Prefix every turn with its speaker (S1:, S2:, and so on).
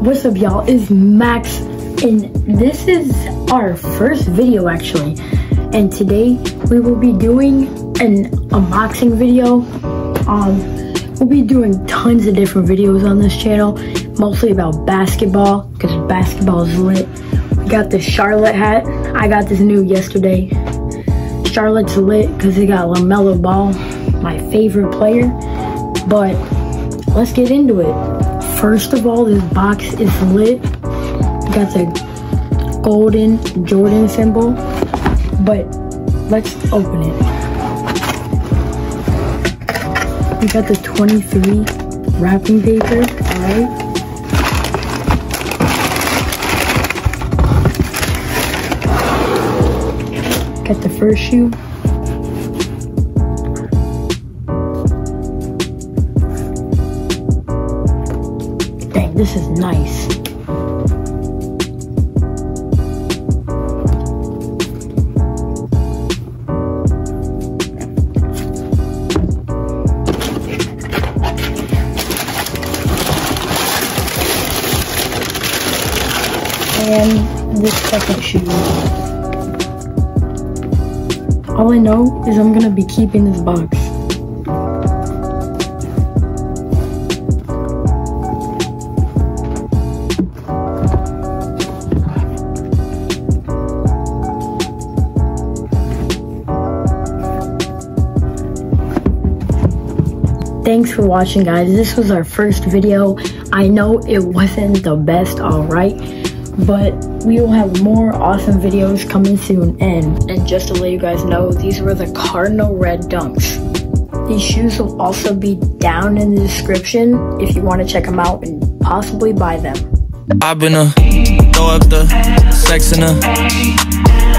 S1: What's up, y'all? It's Max, and this is our first video actually. And today we will be doing an unboxing video. Um, we'll be doing tons of different videos on this channel, mostly about basketball because basketball is lit. We got the Charlotte hat. I got this new yesterday. Charlotte's lit because they got LaMelo Ball, my favorite player. But let's get into it. First of all, this box is lit. Got the golden Jordan symbol, but let's open it. We got the 23 wrapping paper, alright. Got the first shoe. This is nice. And this second shoe. All I know is I'm gonna be keeping this box. Thanks for watching guys. This was our first video. I know it wasn't the best all right but we will have more awesome videos coming soon. And and just to let you guys know these were the cardinal red dunks. These shoes will also be down in the description if you want to check them out and possibly buy them.
S2: I've been a throw up the sex in a